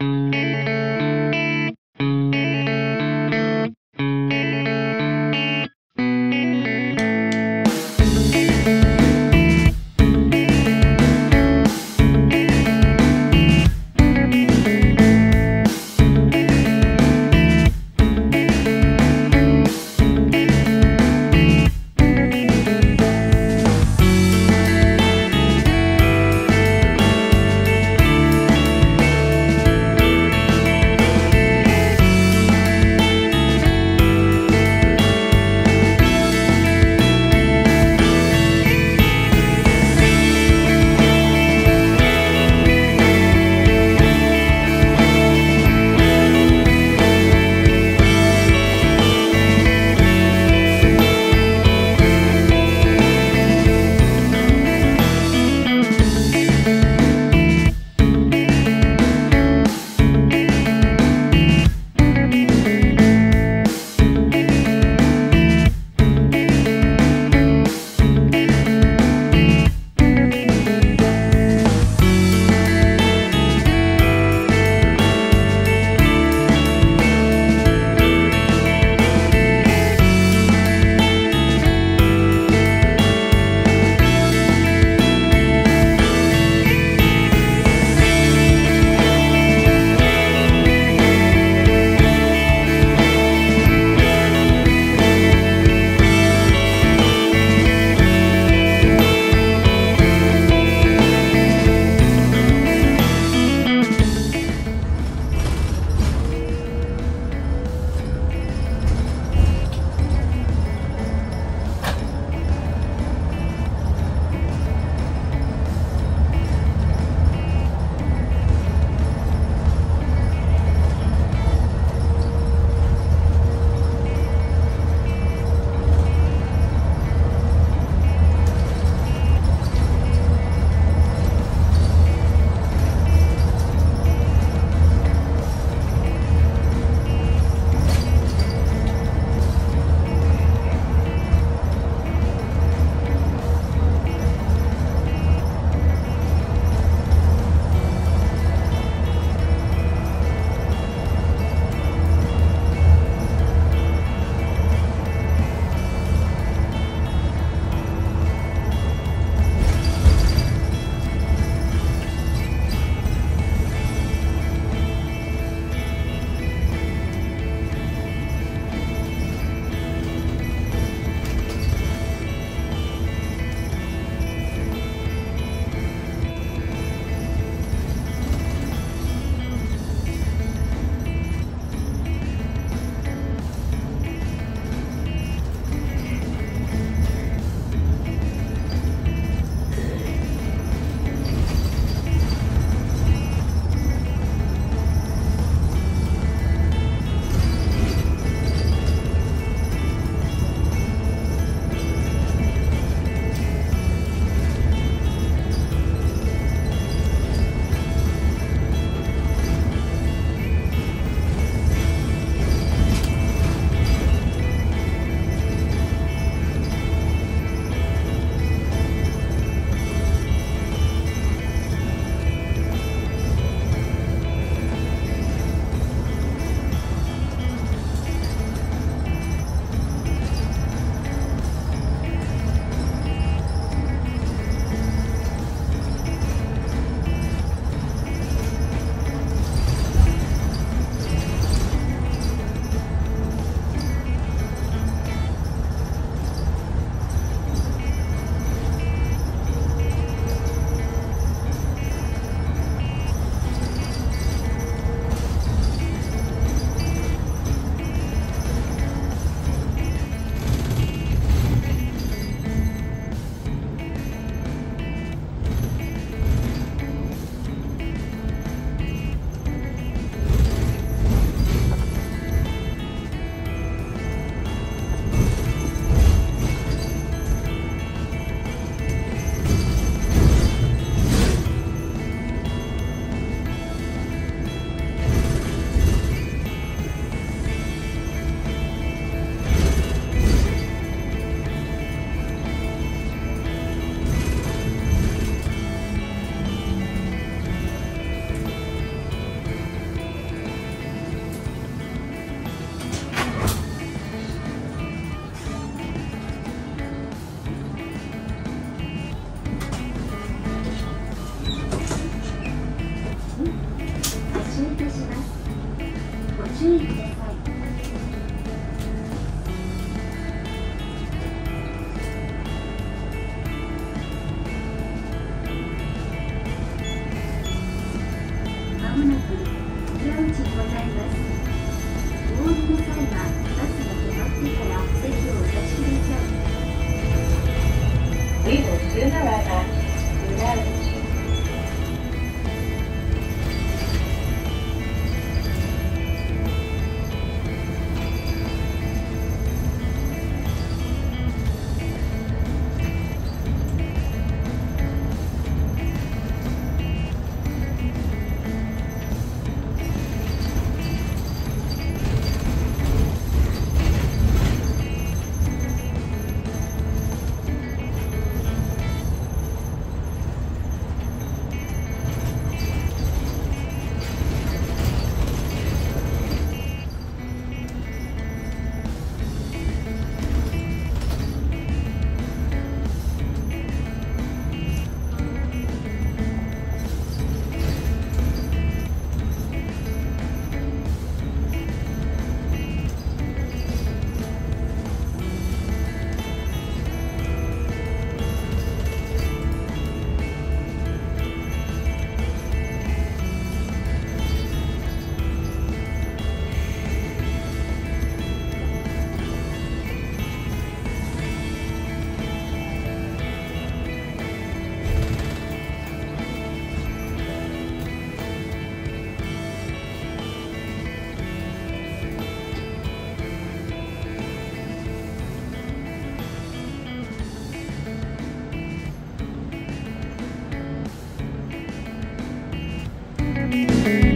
Mm-hmm. Dinner at night. Bye.